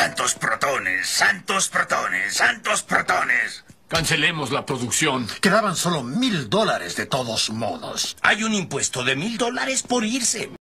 Santos protones, santos protones, santos protones. Cancelemos la producción. Quedaban solo mil dólares de todos modos. Hay un impuesto de mil dólares por irse.